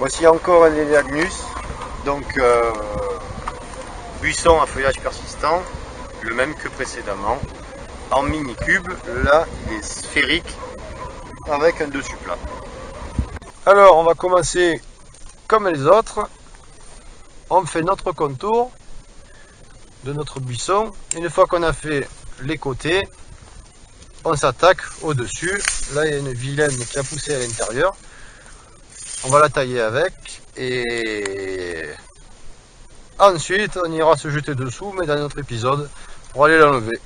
Voici encore un donc euh, buisson à feuillage persistant, le même que précédemment, en mini cube. Là, il est sphérique avec un dessus plat. Alors, on va commencer comme les autres. On fait notre contour de notre buisson. Une fois qu'on a fait les côtés, on s'attaque au-dessus. Là, il y a une vilaine qui a poussé à l'intérieur. On va la tailler avec et ensuite on ira se jeter dessous, mais dans notre épisode, pour aller l'enlever.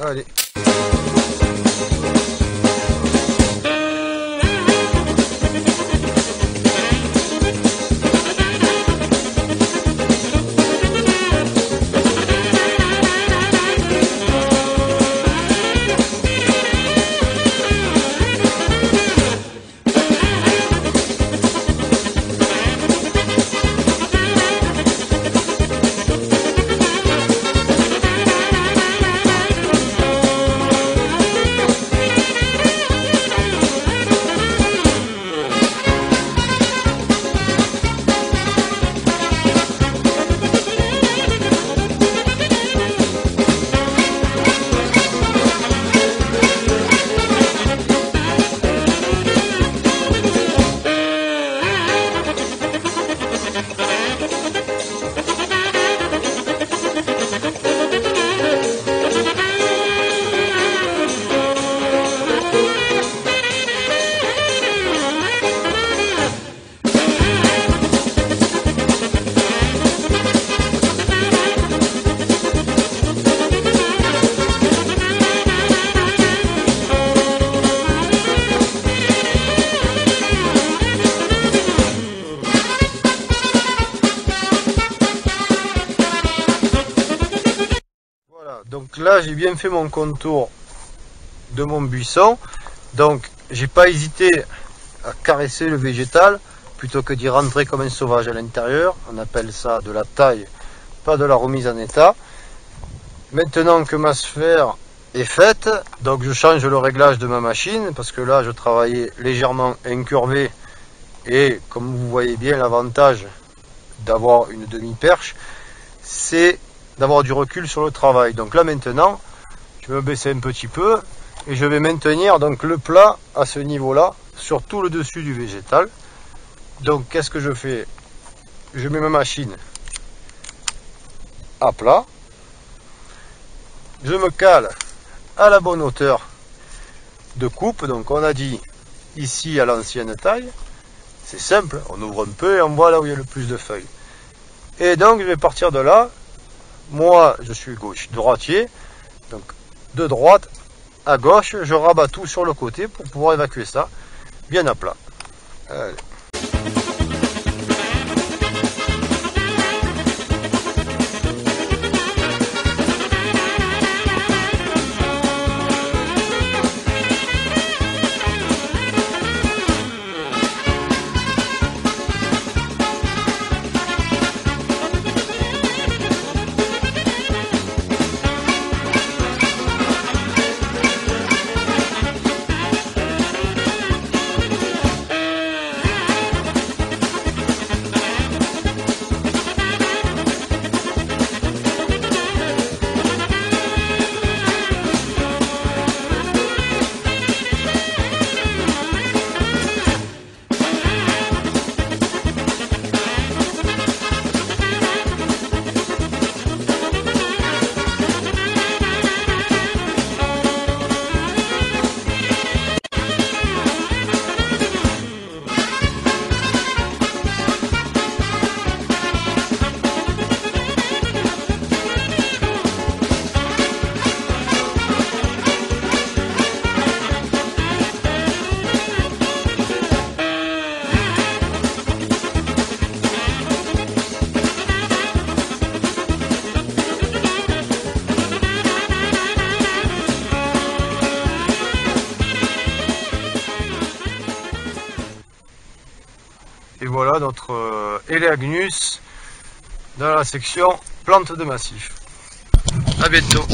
Allez. Là, j'ai bien fait mon contour de mon buisson. Donc, j'ai pas hésité à caresser le végétal plutôt que d'y rentrer comme un sauvage à l'intérieur. On appelle ça de la taille, pas de la remise en état. Maintenant que ma sphère est faite, donc je change le réglage de ma machine parce que là, je travaillais légèrement incurvé et comme vous voyez bien, l'avantage d'avoir une demi-perche, c'est d'avoir du recul sur le travail. Donc là maintenant, je vais me baisser un petit peu et je vais maintenir donc le plat à ce niveau-là sur tout le dessus du végétal. Donc qu'est-ce que je fais? Je mets ma machine à plat. Je me cale à la bonne hauteur de coupe. Donc on a dit ici à l'ancienne taille. C'est simple, on ouvre un peu et on voit là où il y a le plus de feuilles. Et donc je vais partir de là moi, je suis gauche, droitier. Donc, de droite à gauche, je rabats tout sur le côté pour pouvoir évacuer ça bien à plat. Allez. Notre euh, Eleagnus dans la section plantes de massif. A bientôt